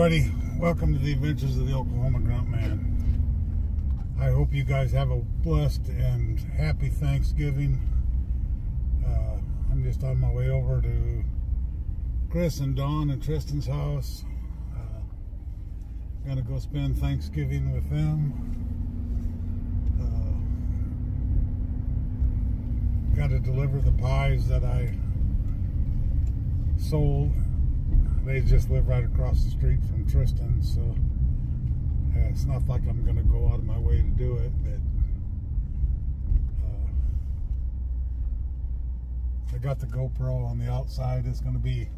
everybody, welcome to the adventures of the Oklahoma Gruntman. I hope you guys have a blessed and happy Thanksgiving. Uh, I'm just on my way over to Chris and Dawn and Tristan's house. Uh, gonna go spend Thanksgiving with them. Uh, got to deliver the pies that I sold they just live right across the street from Tristan, so it's not like I'm going to go out of my way to do it, but uh, I got the GoPro on the outside. It's going to be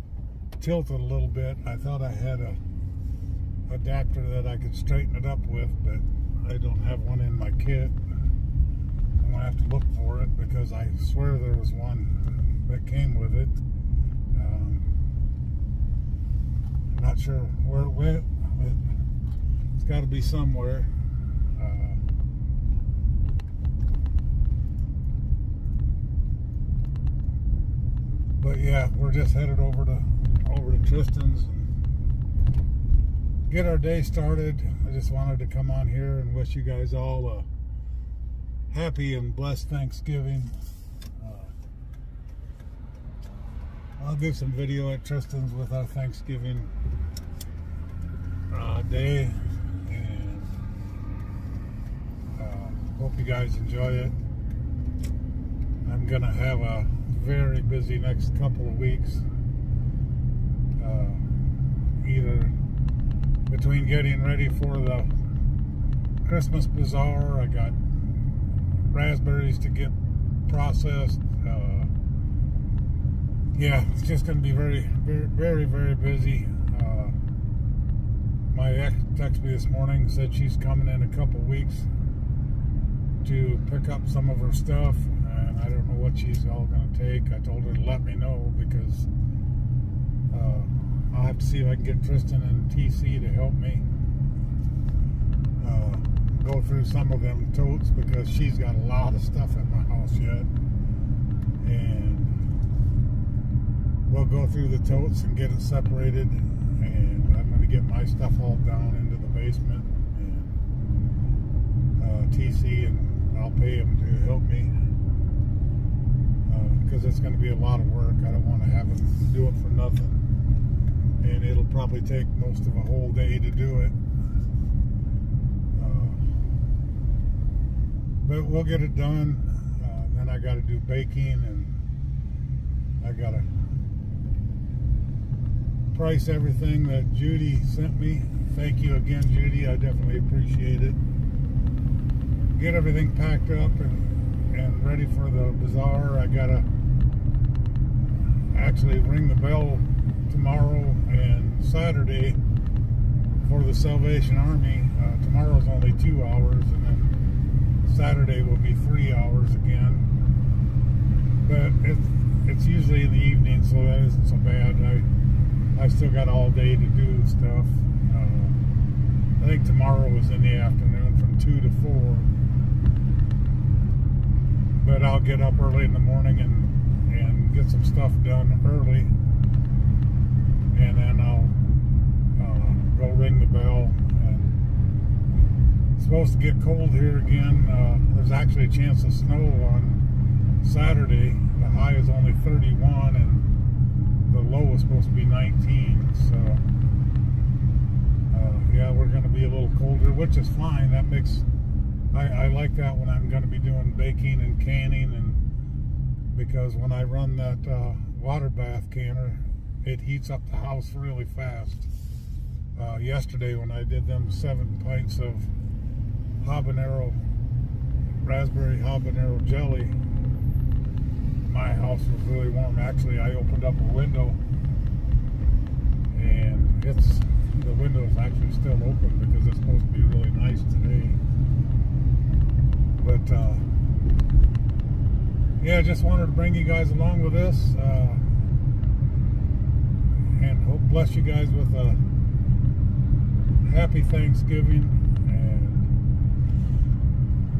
tilted a little bit. I thought I had a adapter that I could straighten it up with, but I don't have one in my kit. I'm going to have to look for it because I swear there was one that came with it. Not sure where it went, but it's got to be somewhere. Uh, but yeah, we're just headed over to over to Tristan's get our day started. I just wanted to come on here and wish you guys all a happy and blessed Thanksgiving. I'll do some video at Tristan's with our Thanksgiving uh, day and uh, hope you guys enjoy it. I'm gonna have a very busy next couple of weeks. Uh, either between getting ready for the Christmas bazaar, I got raspberries to get processed. Uh, yeah, it's just going to be very, very, very, very busy. My ex texted me this morning, said she's coming in a couple weeks to pick up some of her stuff, and I don't know what she's all going to take. I told her to let me know because uh, I'll have to see if I can get Tristan and TC to help me uh, go through some of them totes because she's got a lot of stuff at my house yet. And we'll go through the totes and get it separated and get my stuff all down into the basement and uh, TC and I'll pay him to help me. Because uh, it's going to be a lot of work. I don't want to have him do it for nothing. And it'll probably take most of a whole day to do it. Uh, but we'll get it done. Uh, then I got to do baking and I got to price everything that Judy sent me. Thank you again, Judy. I definitely appreciate it. Get everything packed up and, and ready for the bazaar. I gotta actually ring the bell tomorrow and Saturday for the Salvation Army. Uh, tomorrow's only two hours, and then Saturday will be three hours again. But it's it's usually in the evening, so that isn't so bad. I I still got all day to do stuff. Uh, I think tomorrow is in the afternoon from 2 to 4. But I'll get up early in the morning and, and get some stuff done early. And then I'll uh, go ring the bell. And it's supposed to get cold here again. Uh, there's actually a chance of snow on Saturday. The high is only 31 and low is supposed to be 19, so uh, yeah, we're going to be a little colder, which is fine. That makes I, I like that when I'm going to be doing baking and canning, and because when I run that uh, water bath canner, it heats up the house really fast. Uh, yesterday, when I did them seven pints of habanero raspberry habanero jelly my house was really warm. Actually, I opened up a window and it's the window is actually still open because it's supposed to be really nice today. But uh, yeah, I just wanted to bring you guys along with this uh, and hope bless you guys with a happy Thanksgiving and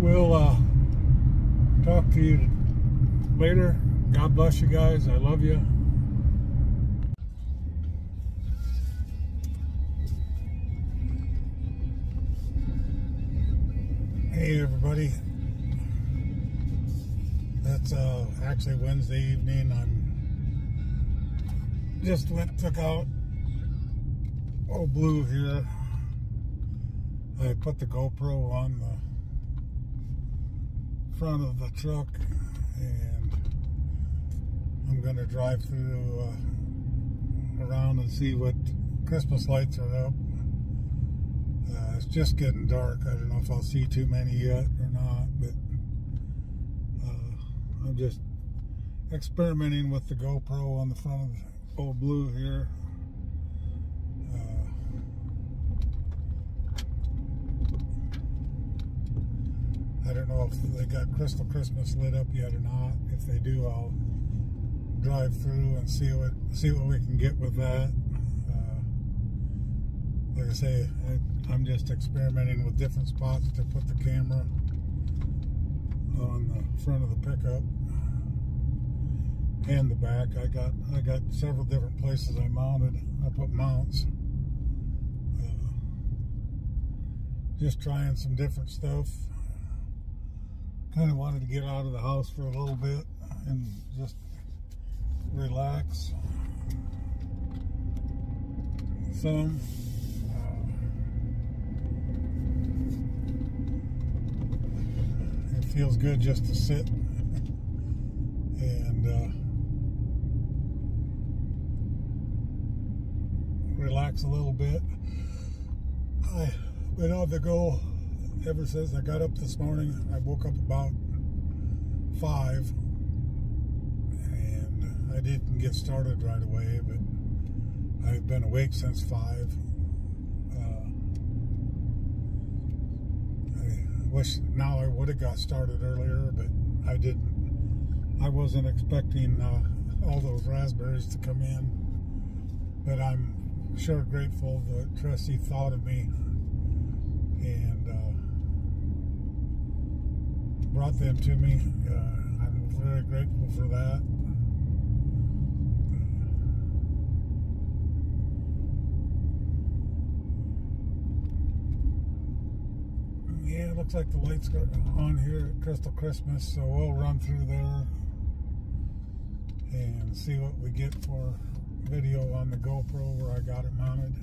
we'll uh, talk to you later. God bless you guys. I love you. Hey, everybody. That's uh, actually Wednesday evening. I'm just went, took out old blue here. I put the GoPro on the front of the truck and I'm gonna drive through uh, around and see what Christmas lights are up. Uh, it's just getting dark. I don't know if I'll see too many yet or not, but uh, I'm just experimenting with the GoPro on the front of old blue here. Uh, I don't know if they got Crystal Christmas lit up yet or not. If they do, I'll drive through and see what see what we can get with that. Uh, like I say, I, I'm just experimenting with different spots to put the camera on the front of the pickup and the back. I got I got several different places I mounted. I put mounts. Uh, just trying some different stuff. Kind of wanted to get out of the house for a little bit and just relax some. Uh, it feels good just to sit and uh, relax a little bit. I've been on the go ever since I got up this morning. I woke up about five I didn't get started right away, but I've been awake since five. Uh, I wish now I would have got started earlier, but I didn't. I wasn't expecting uh, all those raspberries to come in, but I'm sure grateful that Tressie thought of me and uh, brought them to me. Uh, I'm very grateful for that. yeah, it looks like the lights are on here at Crystal Christmas, so we'll run through there and see what we get for video on the GoPro where I got it mounted.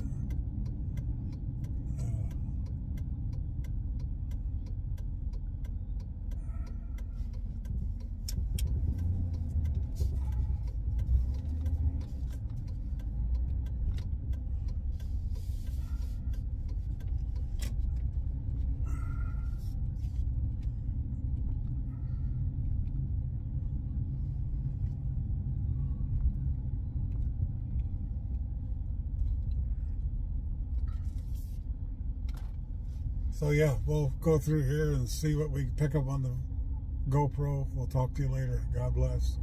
So yeah, we'll go through here and see what we pick up on the GoPro. We'll talk to you later. God bless.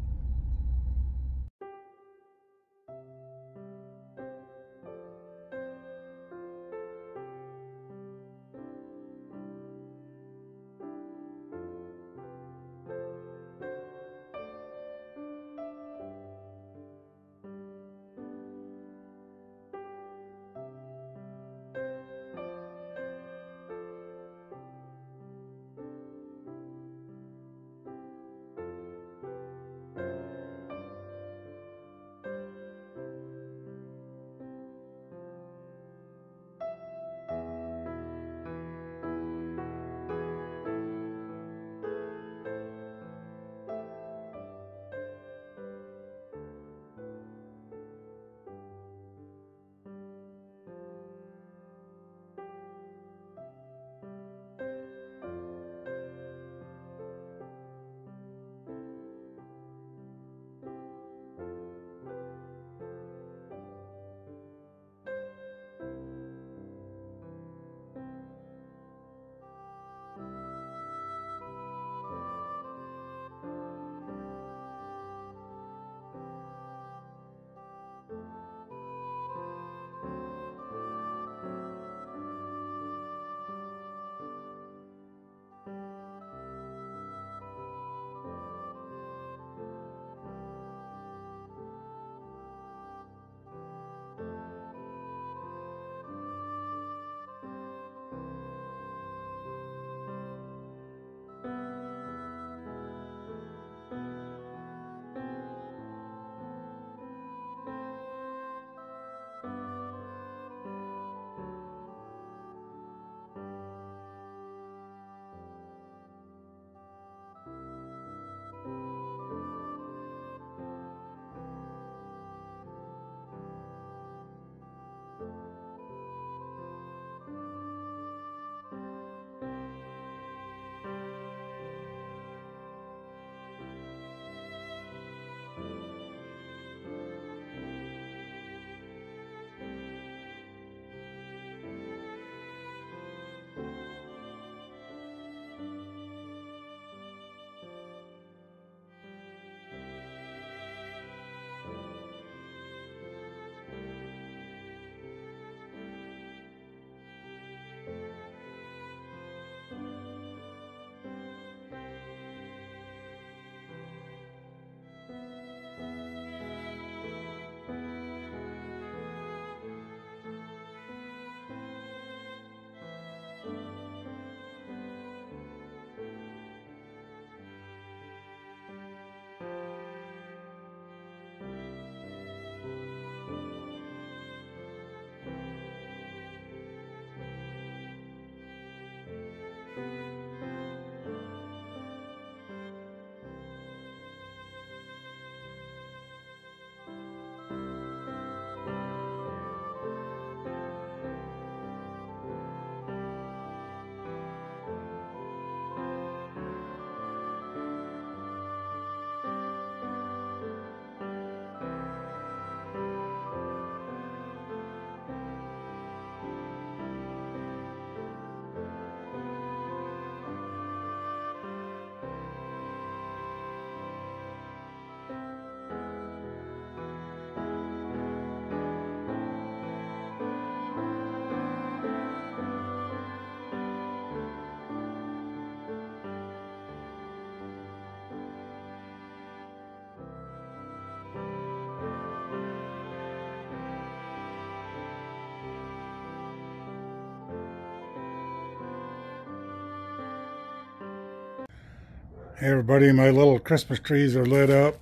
Hey everybody, my little Christmas trees are lit up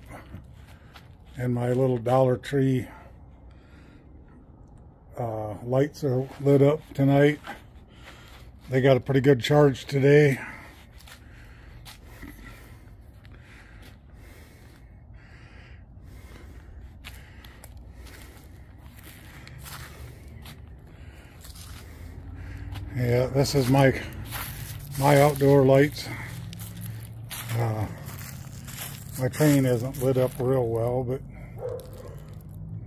and my little Dollar Tree uh, lights are lit up tonight. They got a pretty good charge today. Yeah, this is my my outdoor lights. My train isn't lit up real well, but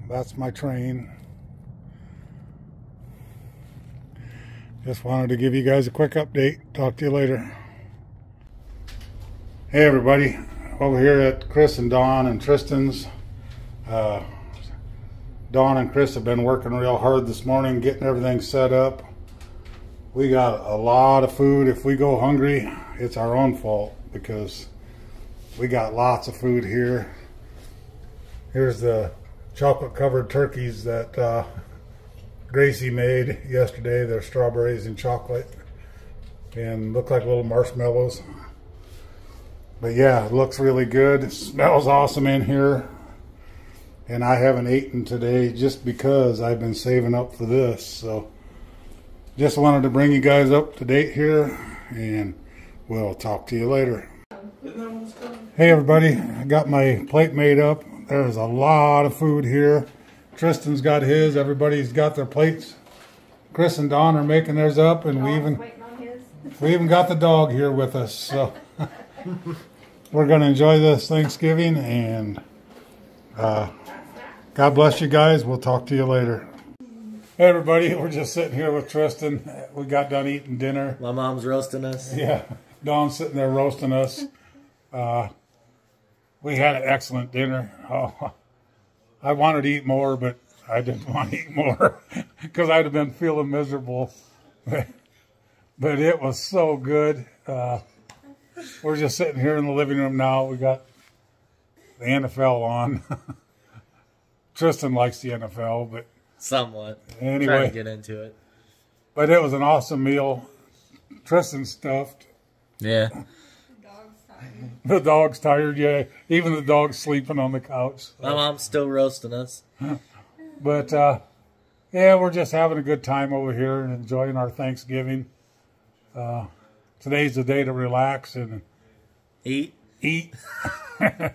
that's my train. Just wanted to give you guys a quick update. Talk to you later. Hey everybody, over here at Chris and Dawn and Tristan's. Uh, Dawn and Chris have been working real hard this morning getting everything set up. We got a lot of food. If we go hungry, it's our own fault because we got lots of food here. Here's the chocolate covered turkeys that uh, Gracie made yesterday. They're strawberries and chocolate and look like little marshmallows. But yeah, it looks really good. It smells awesome in here. And I haven't eaten today just because I've been saving up for this. So just wanted to bring you guys up to date here and we'll talk to you later. Hey everybody, I got my plate made up. There's a lot of food here. Tristan's got his, everybody's got their plates. Chris and Dawn are making theirs up and we even we even got the dog here with us. So we're gonna enjoy this Thanksgiving and uh, God bless you guys. We'll talk to you later. Hey everybody, we're just sitting here with Tristan. We got done eating dinner. My mom's roasting us. Yeah, Dawn's sitting there roasting us. Uh, we had an excellent dinner. Oh, I wanted to eat more, but I didn't want to eat more because I'd have been feeling miserable. but it was so good. Uh, we're just sitting here in the living room now. We got the NFL on. Tristan likes the NFL, but somewhat. Anyway, Trying to get into it. But it was an awesome meal. Tristan stuffed. Yeah. The dog's tired, yeah. Even the dog's sleeping on the couch. So. My mom's still roasting us. but uh, yeah, we're just having a good time over here and enjoying our Thanksgiving. Uh, today's the day to relax and eat. Eat. and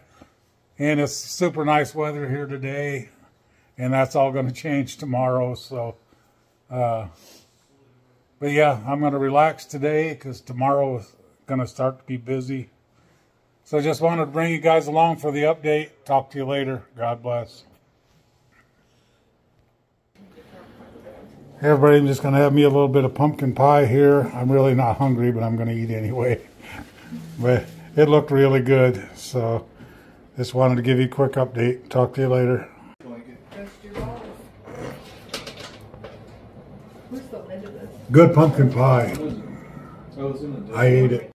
it's super nice weather here today, and that's all going to change tomorrow. So, uh, but yeah, I'm going to relax today because tomorrow is going to start to be busy. So I just wanted to bring you guys along for the update. Talk to you later. God bless. Hey everybody, I'm just going to have me a little bit of pumpkin pie here. I'm really not hungry, but I'm going to eat anyway. But it looked really good, so just wanted to give you a quick update. Talk to you later. Good pumpkin pie. I ate it.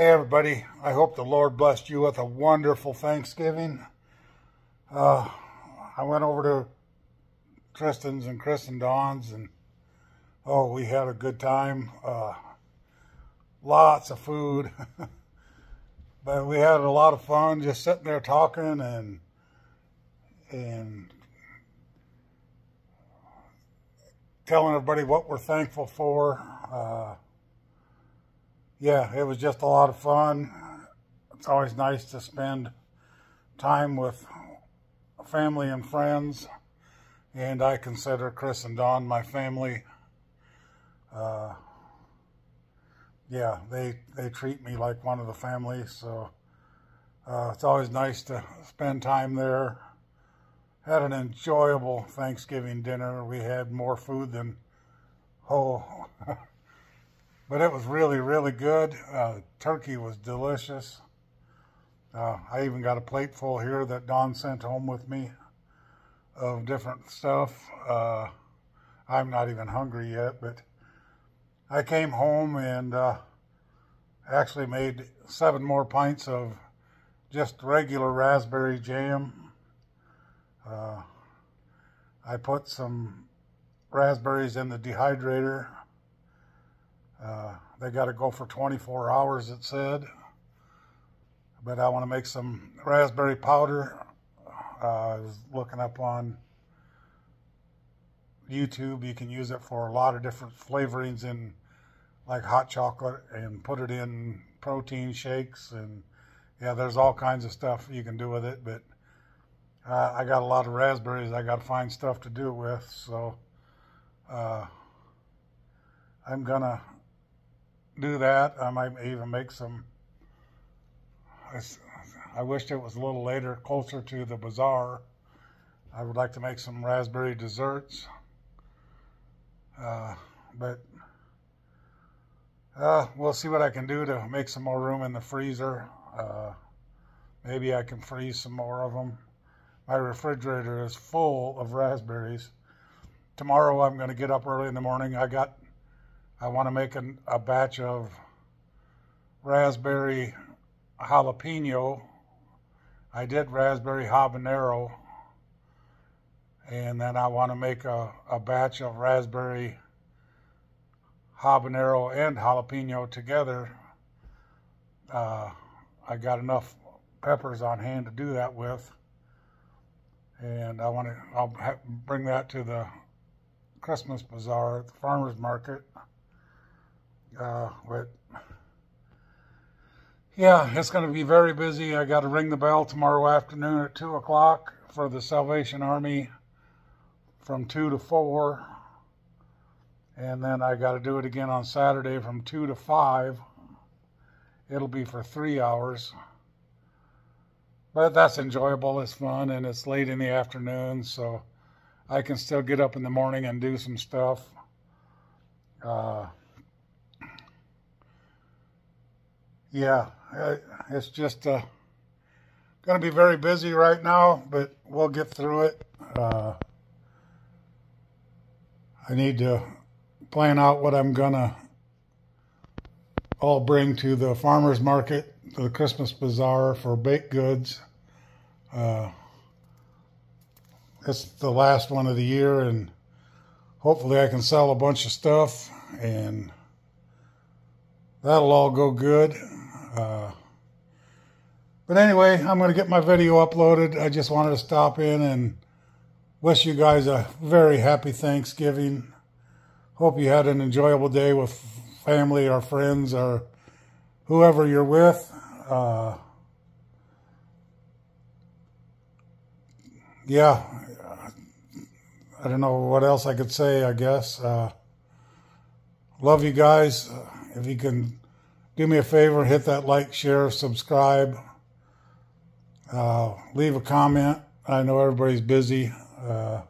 Hey, everybody. I hope the Lord blessed you with a wonderful Thanksgiving. Uh, I went over to Tristan's and Chris and Dawn's, and oh, we had a good time. Uh, lots of food. but we had a lot of fun just sitting there talking and and telling everybody what we're thankful for. Uh, yeah, it was just a lot of fun. It's always nice to spend time with family and friends, and I consider Chris and Dawn my family. Uh, yeah, they they treat me like one of the family, so uh, it's always nice to spend time there. Had an enjoyable Thanksgiving dinner. We had more food than oh. But it was really, really good. Uh, turkey was delicious. Uh, I even got a plate full here that Dawn sent home with me of different stuff. Uh, I'm not even hungry yet, but I came home and uh, actually made seven more pints of just regular raspberry jam. Uh, I put some raspberries in the dehydrator uh, they got to go for 24 hours, it said. But I want to make some raspberry powder. Uh, I was looking up on YouTube. You can use it for a lot of different flavorings in like hot chocolate and put it in protein shakes. And yeah, there's all kinds of stuff you can do with it. But uh, I got a lot of raspberries I got to find stuff to do it with. So uh, I'm going to do that. I might even make some. I, I wished it was a little later, closer to the bazaar. I would like to make some raspberry desserts. Uh, but uh, we'll see what I can do to make some more room in the freezer. Uh, maybe I can freeze some more of them. My refrigerator is full of raspberries. Tomorrow I'm going to get up early in the morning. I got I want to make an, a batch of raspberry jalapeno. I did raspberry habanero. And then I want to make a, a batch of raspberry habanero and jalapeno together. Uh, I got enough peppers on hand to do that with. And I want to, I'll bring that to the Christmas bazaar at the farmer's market. Uh, but yeah, it's going to be very busy. I got to ring the bell tomorrow afternoon at 2 o'clock for the Salvation Army from 2 to 4. And then I got to do it again on Saturday from 2 to 5. It'll be for three hours. But that's enjoyable. It's fun, and it's late in the afternoon, so I can still get up in the morning and do some stuff. Uh, yeah, it's just uh, going to be very busy right now, but we'll get through it. Uh, I need to plan out what I'm going to all bring to the farmer's market, to the Christmas bazaar for baked goods. Uh, it's the last one of the year, and hopefully I can sell a bunch of stuff, and that'll all go good. Uh, but anyway, I'm going to get my video uploaded. I just wanted to stop in and wish you guys a very happy Thanksgiving. Hope you had an enjoyable day with family or friends or whoever you're with. Uh, yeah, I don't know what else I could say, I guess. Uh, love you guys. If you can do me a favor, hit that like, share, subscribe, uh, leave a comment. I know everybody's busy. Uh,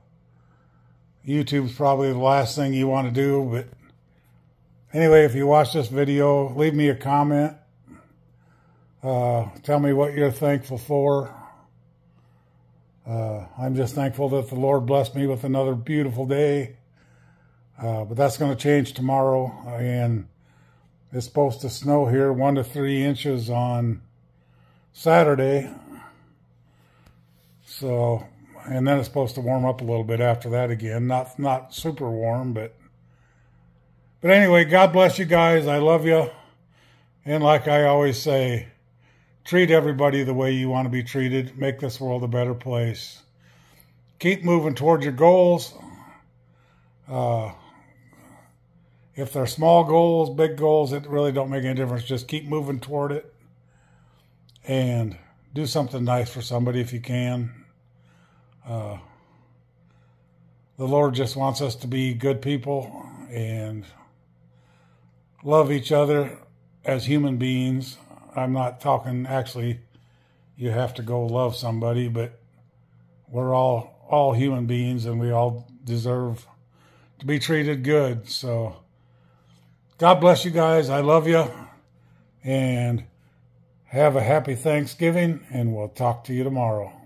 YouTube's probably the last thing you want to do, but anyway, if you watch this video, leave me a comment. Uh, tell me what you're thankful for. Uh, I'm just thankful that the Lord blessed me with another beautiful day. Uh, but that's going to change tomorrow. And It's supposed to snow here one to three inches on Saturday. So, and then it's supposed to warm up a little bit after that again. Not not super warm, but but anyway, God bless you guys. I love you. And like I always say, treat everybody the way you want to be treated. Make this world a better place. Keep moving towards your goals. Uh, if they're small goals, big goals, it really don't make any difference. Just keep moving toward it and do something nice for somebody if you can. Uh, the Lord just wants us to be good people and love each other as human beings. I'm not talking actually you have to go love somebody, but we're all all human beings and we all deserve to be treated good. So God bless you guys. I love you. And have a happy Thanksgiving, and we'll talk to you tomorrow.